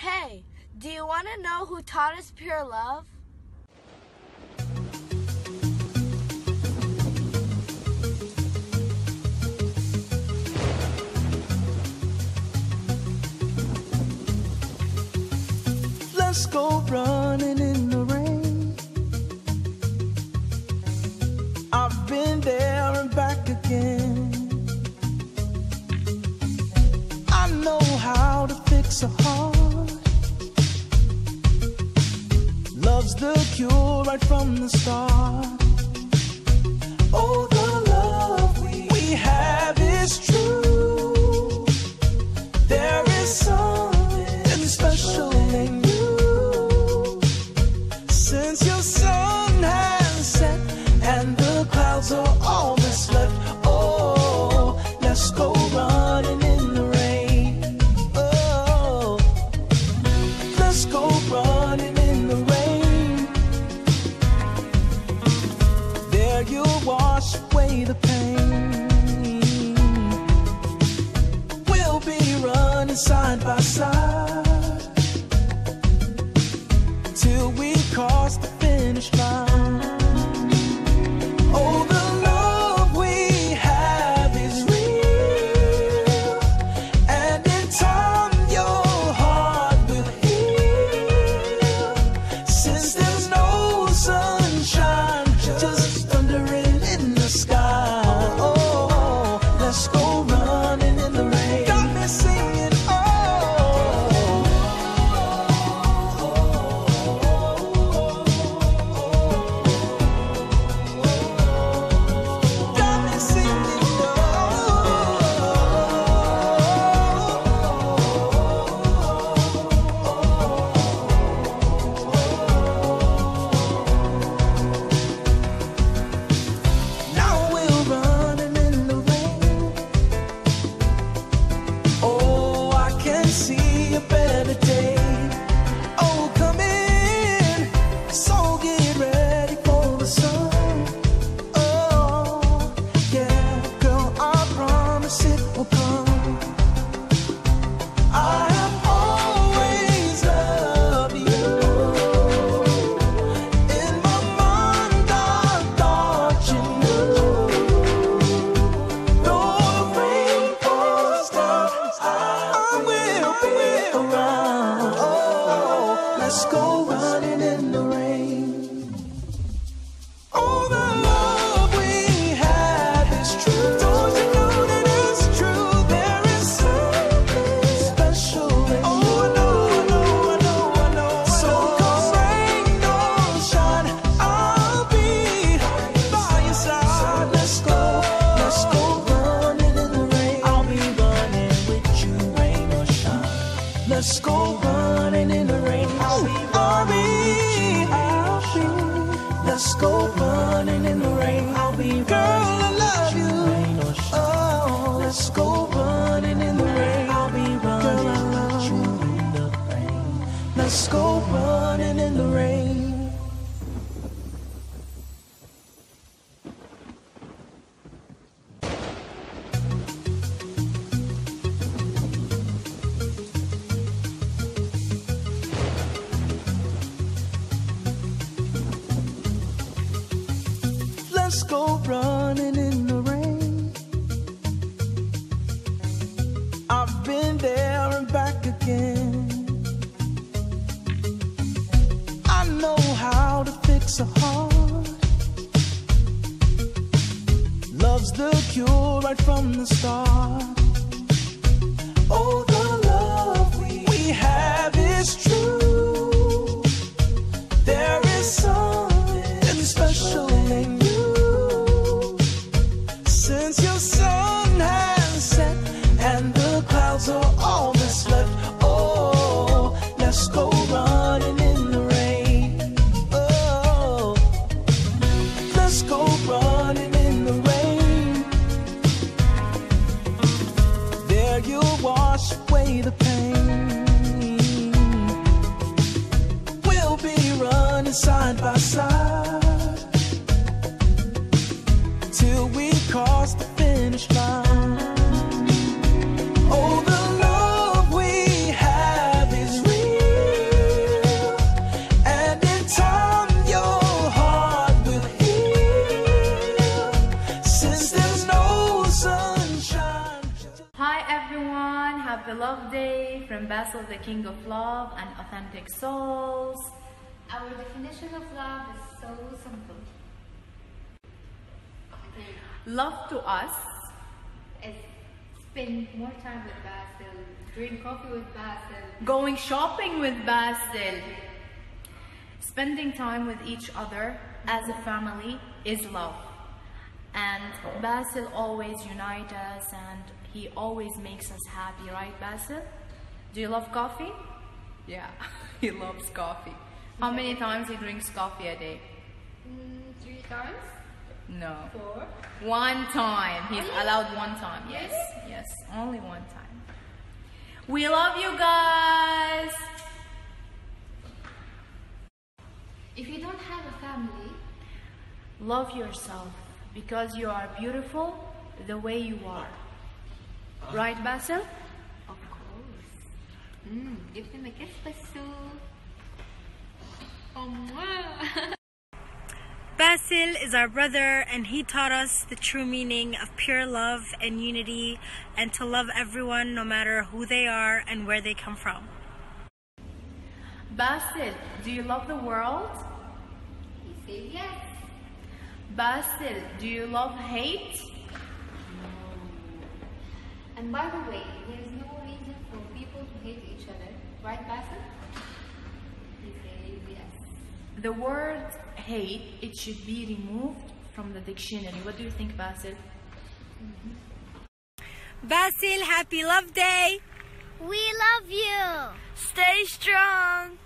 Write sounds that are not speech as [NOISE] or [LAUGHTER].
Hey, do you want to know who taught us pure love? Let's go running in the rain. I've been there and back again. I know how to fix a heart. Love's the cure right from the start. Oh, the love we, we have You'll wash away the pain. We'll be running side by side promise Let's go running in the rain. I'll be girl, I love you. Rain or shine. Oh, let's go running in the rain. I'll be running girl, I love you in the rain. Let's go running Let's go running in the rain. I've been there and back again. I know how to fix a heart. Love's the cure right from the start. miles are all that's left. Oh, let's go running in the rain. Oh, let's go running in the rain. There you'll wash away the pain. We'll be running side by side. Basil the king of love and authentic souls. Our definition of love is so simple. Love to us Is spend more time with Basil, drink coffee with Basil, going shopping with Basil, spending time with each other as a family is love. And Basil always unites us and he always makes us happy, right, Basil? Do you love coffee? Yeah, [LAUGHS] he loves coffee. How many times he drinks coffee a day? mm, three times, No. four. One time. He's allowed one time. Yes. Yes. Only one time. We love you guys. If you don't have a family, Love yourself because you are beautiful the way you are. Right, Basil? of course. Mm, give them a kiss, Basil. Oh, mwah. [LAUGHS] Basil is our brother, and he taught us the true meaning of pure love and unity, and to love everyone no matter who they are and where they come from. Basil, do you love the world? he said yes. Basil, do you love hate? And by the way, there is no reason for people to hate each other, right, Basil? He said yes. The word hate, it should be removed from the dictionary. What do you think, Basil? Mm-hmm. Basil, happy Love Day! We love you. Stay strong.